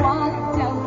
One a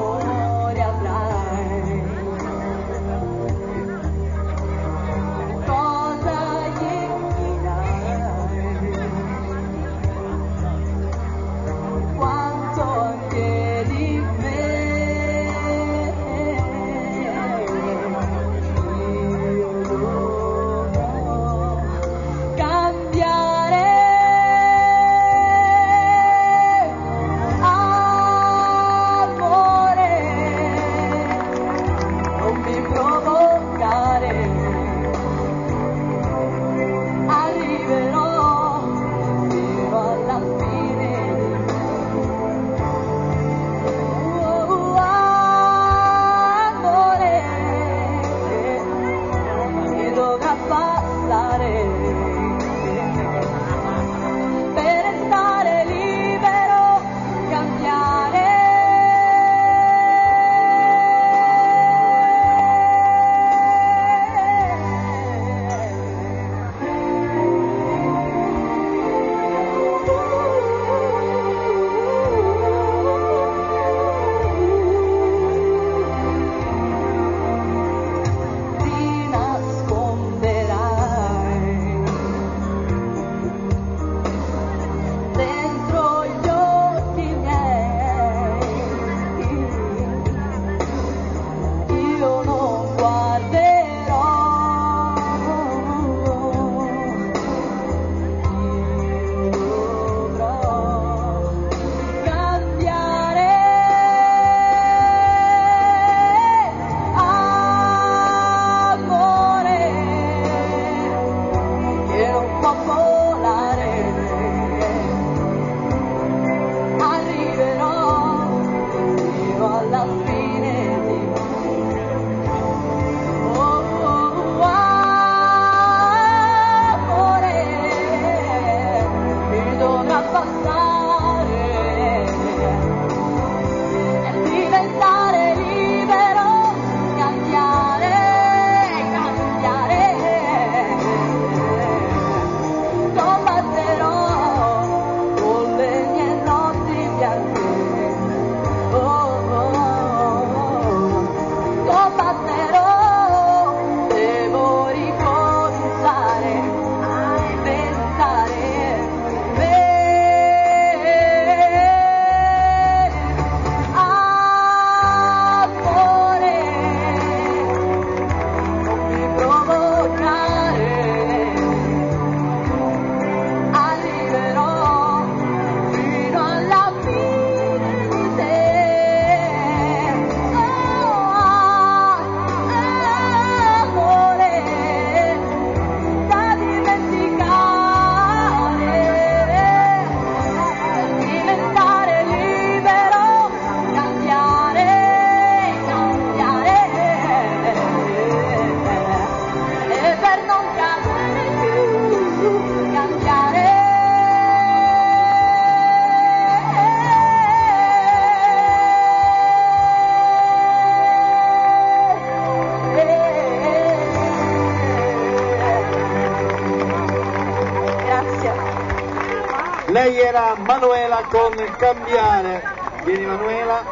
Lei era Manuela con Cambiare. Vieni Manuela,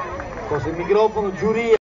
cosa il microfono, giuria.